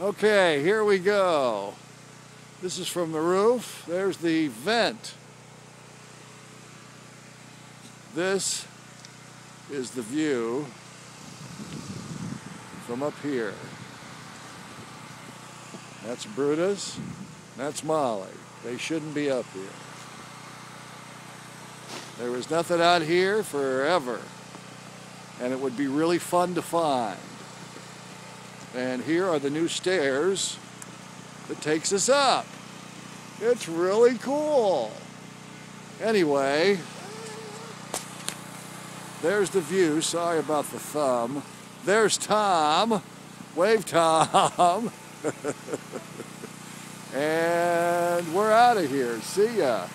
Okay, here we go. This is from the roof. There's the vent. This is the view from up here. That's Brutus. That's Molly. They shouldn't be up here. There was nothing out here forever. And it would be really fun to find. And here are the new stairs that takes us up. It's really cool. Anyway, there's the view. Sorry about the thumb. There's Tom. Wave Tom. and we're out of here. See ya.